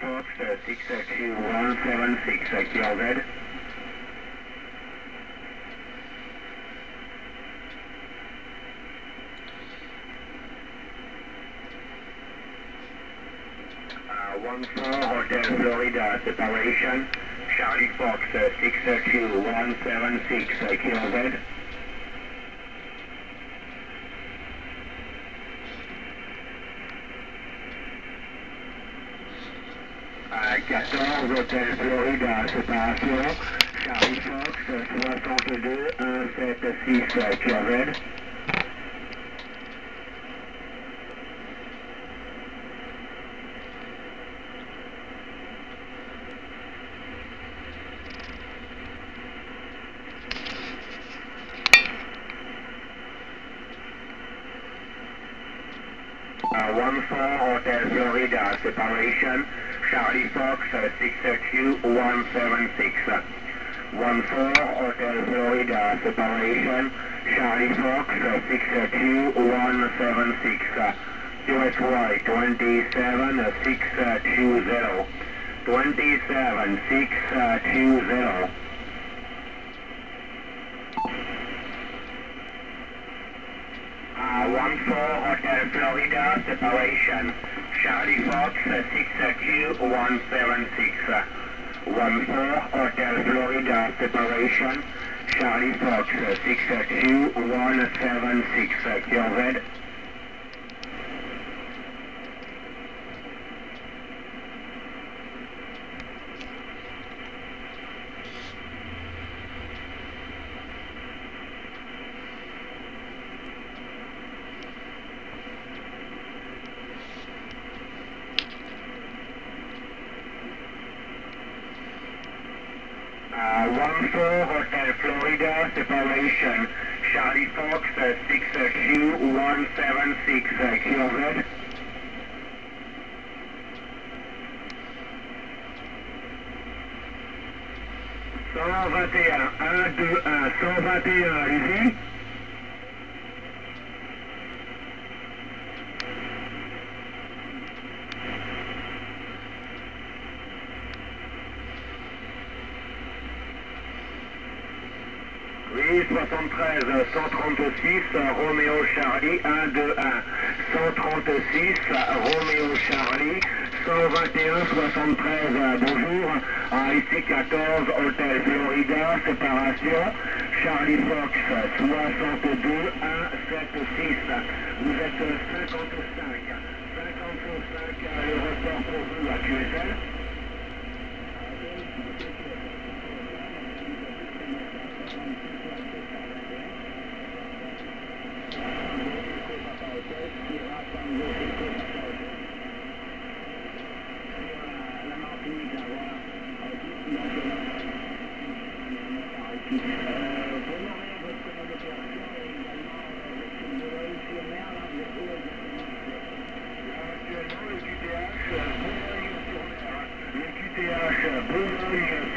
Fox, uh, 62176, uh, QRZ. Uh, 14 Hotel Florida, separation. Charlie Fox, uh, 62176, uh, QRZ. À 14 Hôtel Florida, séparation. Charlie Fox, 62 176 QRZ. Uh, 14 Hotel Florida, separation. Charlie Fox, uh, 6Q176. 14 Hotel Florida, separation. Charlie Fox, uh, 6Q176. QSY 27 uh, 620. 27 620. Uh, 14 Hotel Florida, separation. Charlie Fox, uh, 6Q176. Uh, 14 Hotel Florida, separation. Charlie Fox, uh, 6Q176. Uh, QRZ. Uh, 14 Hotel Florida, separation. Charlie Fox, uh, 6Q176. Uh, allez-y. Oui, 73, 136, Roméo Charlie, 1, 2, 1. 136, Roméo Charlie, 121, 73, bonjour. Ah, ici 14, Hôtel Florida, séparation. Charlie Fox, 62, 1, 7, 6. Vous êtes 55. 55, le report pour vous à QSL. Thank you.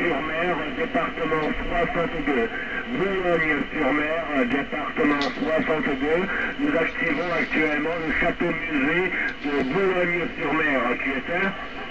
Boulogne-sur-Mer, département 62. Boulogne-sur-Mer, département 62. Nous activons actuellement le château musée de Boulogne-sur-Mer, est un